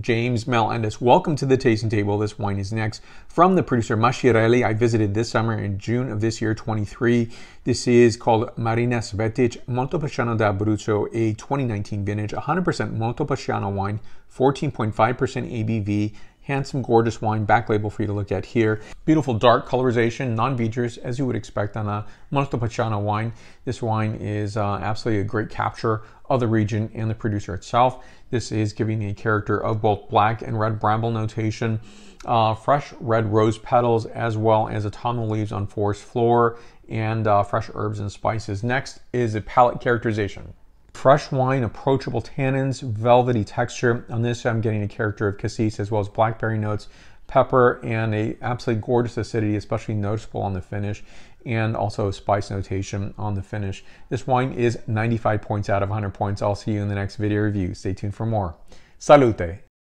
James Melendez. Welcome to the tasting table. This wine is next from the producer Masciarelli. I visited this summer in June of this year, 23. This is called Marina Cvetić Montepulciano d'Abruzzo, a 2019 vintage, 100% Montepulciano wine, 14.5% ABV, handsome, gorgeous wine, back label for you to look at here. Beautiful dark colorization, non-bitters, as you would expect on a Montepulciano wine. This wine is uh, absolutely a great capture of the region and the producer itself. This is giving a character of both black and red bramble notation, uh, fresh red rose petals, as well as autumnal leaves on forest floor, and uh, fresh herbs and spices. Next is a palate characterization. Fresh wine, approachable tannins, velvety texture. On this, I'm getting a character of cassis as well as blackberry notes, pepper, and a absolutely gorgeous acidity, especially noticeable on the finish, and also spice notation on the finish. This wine is 95 points out of 100 points. I'll see you in the next video review. Stay tuned for more. Salute!